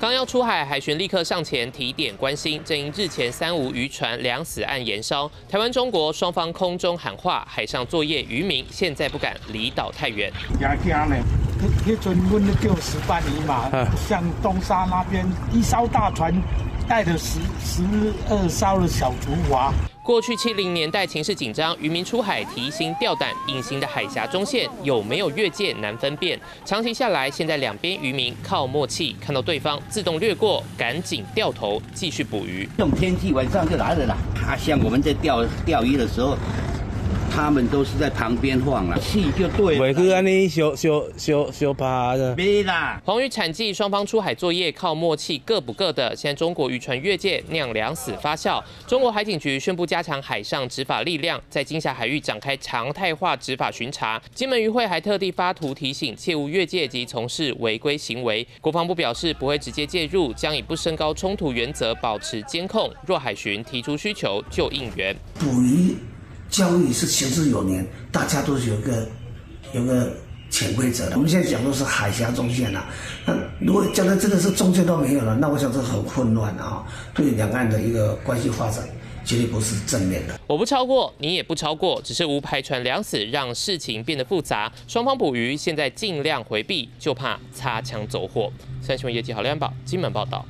刚要出海，海巡立刻上前提点关心。正因日前三无渔船两死案延烧，台湾、中国双方空中喊话，海上作业渔民现在不敢离岛太远。那阵阮咧钓石斑鱼嘛，像东沙那边一艘大船带着十十二艘的小竹筏。过去七零年代情势紧张，渔民出海提心吊胆，隐形的海峡中线有没有越界难分辨。长期下来，现在两边渔民靠默契，看到对方自动掠过，赶紧掉头继续捕鱼。这种天气晚上就来了啦，啊，像我们在钓钓鱼的时候。他们都是在旁边晃了，气就对。每个安尼小小小小趴的。没啦。黄鱼产季，双方出海作业靠默契，各补各的。现在中国渔船越界酿两死发酵，中国海警局宣布加强海上执法力量，在金峡海域展开常态化执法巡查。金门渔会还特地发图提醒，切勿越界及从事违规行为。国防部表示不会直接介入，将以不升高冲突原则保持监控。若海巡提出需求就应援。捕鱼。教育是行之有年，大家都是有个有个潜规则的。我们现在讲的是海峡中线呐，那如果将来真的是中线都没有了，那我想这很混乱啊，对两岸的一个关系发展绝对不是正面的。我不超过，你也不超过，只是无排船两死，让事情变得复杂。双方捕鱼现在尽量回避，就怕擦枪走火。三新闻业绩好，亮宝金门报道。